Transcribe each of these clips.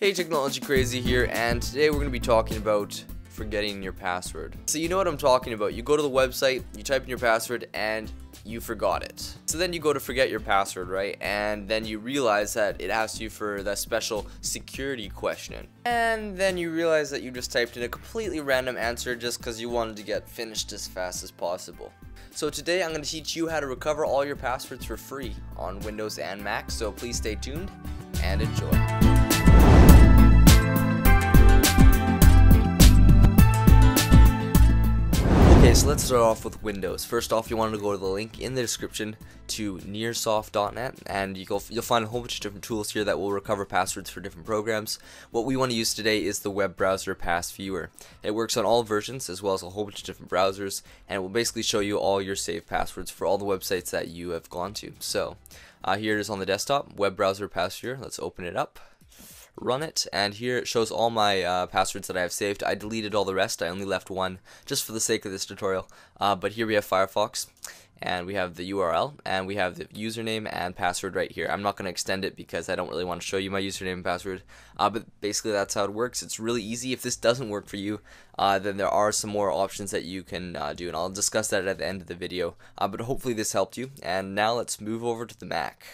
Hey Technology Crazy here and today we're going to be talking about forgetting your password. So you know what I'm talking about. You go to the website, you type in your password and you forgot it. So then you go to forget your password, right? And then you realize that it asks you for that special security question. And then you realize that you just typed in a completely random answer just because you wanted to get finished as fast as possible. So today I'm going to teach you how to recover all your passwords for free on Windows and Mac. So please stay tuned and enjoy. So let's start off with Windows. First off, you want to go to the link in the description to nirsoft.net and you'll, you'll find a whole bunch of different tools here that will recover passwords for different programs. What we want to use today is the web browser pass viewer. It works on all versions as well as a whole bunch of different browsers and it will basically show you all your saved passwords for all the websites that you have gone to. So uh, here it is on the desktop, web browser pass viewer. Let's open it up run it and here it shows all my uh, passwords that I have saved. I deleted all the rest, I only left one just for the sake of this tutorial. Uh, but here we have Firefox and we have the URL and we have the username and password right here. I'm not going to extend it because I don't really want to show you my username and password uh, but basically that's how it works. It's really easy. If this doesn't work for you uh, then there are some more options that you can uh, do and I'll discuss that at the end of the video uh, but hopefully this helped you and now let's move over to the Mac.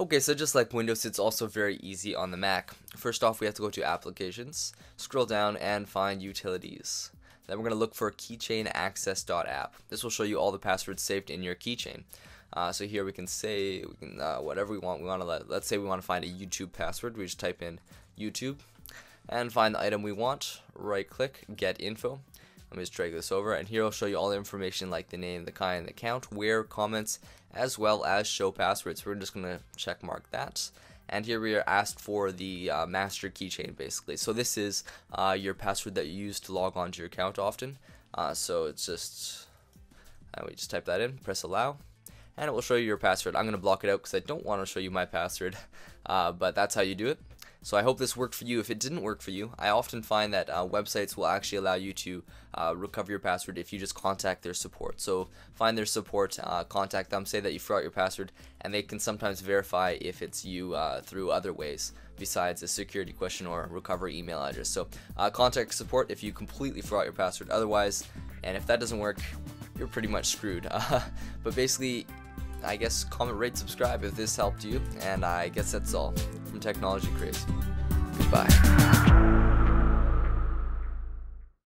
Okay, so just like Windows, it's also very easy on the Mac. First off, we have to go to Applications, scroll down, and find Utilities. Then we're going to look for Keychain Access.app. This will show you all the passwords saved in your keychain. Uh, so here we can say we can uh, whatever we want. We want to let let's say we want to find a YouTube password. We just type in YouTube and find the item we want. Right click, get info. Let me just drag this over and here I'll show you all the information like the name, the kind, the count, where, comments, as well as show passwords. We're just going to check mark that. And here we are asked for the uh, master keychain basically. So this is uh, your password that you use to log on to your account often. Uh, so it's just, uh, we just type that in, press allow, and it will show you your password. I'm going to block it out because I don't want to show you my password, uh, but that's how you do it. So I hope this worked for you. If it didn't work for you, I often find that uh, websites will actually allow you to uh, recover your password if you just contact their support. So find their support, uh, contact them, say that you forgot your password, and they can sometimes verify if it's you uh, through other ways besides a security question or recovery email address. So uh, contact support if you completely forgot your password. Otherwise, and if that doesn't work, you're pretty much screwed. but basically, I guess comment, rate, subscribe if this helped you, and I guess that's all from Technology Crazy. Goodbye.